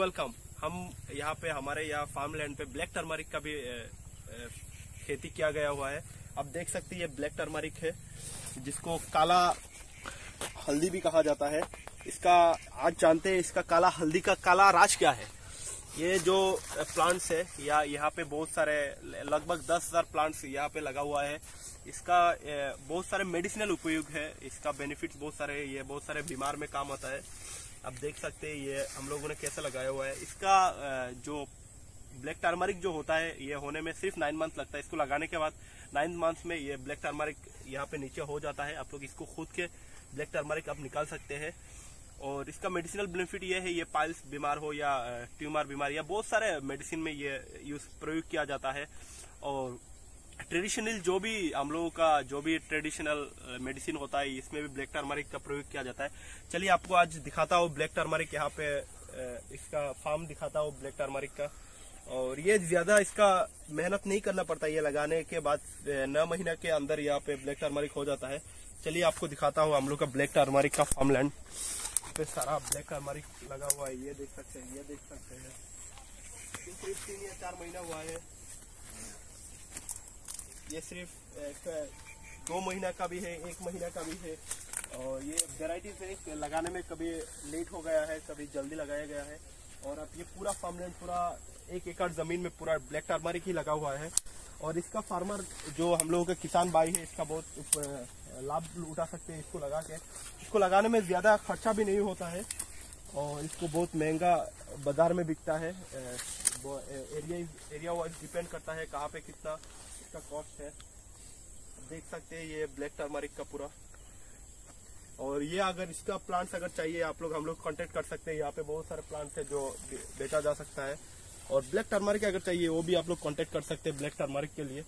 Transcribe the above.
Welcome हम यहाँ पे, हमारे यहाँ फार्म लैंड पे ब्लैक टर्मरिक का भी खेती किया गया हुआ है। आप देख सकते हैं, ये ब्लैक टर्मरिक है, जिसको काला हल्दी भी कहा जाता है। इसका, आज जानते हैं इसका काला हल्दी का काला राज क्या है? ये जो प्लांट्स है, या यहाँ पे बहुत सारे, लगभग दस हज़ार प्लांट्स यहाँ पे लगा हुआ है। इसका बहुत सारे मेडिसिनल उपयोग है। इसका बेनिफिट्स बहुत सारे ये बहुत सारे बीमार में काम आता है। आप देख सकते हैं ये हम लोगों ने कैसे लगाया हुआ है। इसका जो ब्लैक टर्मरिक जो होता है, ये होने में सिर्फ़ नाइन मंथ लगता है। इसको लगाने के बाद नाइन मंथ में ये ब्लैक टर्मरिक यहाँ पे नीचे हो जाता है। आप लोग इसको खुद के ब्लैक टर्मरिक आप निकाल सकते हैं। और इसका मेडिसिनल बेनिफिट ये है, ये पाइल्स बीमार हो या ट्यूमर बीमार या बहुत सारे मेडिसिन में ये यूज़ प्रयोग किया जाता है। और ट्रेडिशनल जो भी हम लोगों का जो भी ट्रेडिशनल मेडिसिन होता है, इसमें भी ब्लैक टर्मरिक का प्रयोग किया जाता है। चलिए आपको आज दिखाता हूँ ब्लैक टर्मरिक यहाँ पे इसका फार्म दिखाता हूँ ब्लैक टर्मरिक का। और ये ज़्यादा इसका मेहनत नहीं करना पड़ता ये लगाने के बाद नौ महीना के अंदर यहाँ पे ब्लैक टर्मरिक हो जाता है। चलिए आपको दिखाता हूँ हम लोग का ब्लैक टर्मरिक का फार्म लैंड। पे सारा ब्लैक टर्मरिक लगा हुआ है, ये देख सकते हैं, ये देख सकते हैं। चार महीना हुआ है। ये सिर्फ़ दो महीना का भी है, एक महीना का भी है। और ये वेराइटी से लगाने में कभी लेट हो गया है, कभी जल्दी लगाया गया है। और अब ये पूरा फार्म लैंड पूरा एक एकड़ ज़मीन में पूरा ब्लैक टर्मरिक ही लगा हुआ है। और इसका फार्मर जो हम लोगों के किसान भाई है, इसका बहुत लाभ उठा सकते हैं इसको लगा के। इसको लगाने में ज़्यादा खर्चा भी नहीं होता है। और इसको बहुत महँगा बाज़ार में बिकता है। एरिया एरिया वाइज डिपेंड करता है कहाँ पे कितना इसका कॉस्ट है। देख सकते हैं ये ब्लैक टर्मरिक का पूरा। और ये अगर इसका प्लांट्स अगर चाहिए, आप लोग, हम लोग कांटेक्ट कर सकते हैं। यहाँ पे बहुत सारे प्लांट्स है जो बेचा जा सकता है। और ब्लैक टर्मरिक अगर चाहिए, वो भी आप लोग कांटेक्ट कर सकते हैं ब्लैक टर्मरिक के लिए।